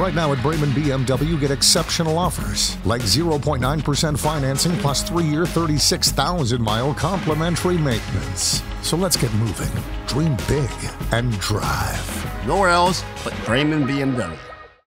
Right now at Braman BMW, get exceptional offers like 0.9% financing plus three year, 36,000 mile complimentary maintenance. So let's get moving. Dream big and drive. Nowhere else but Braman BMW.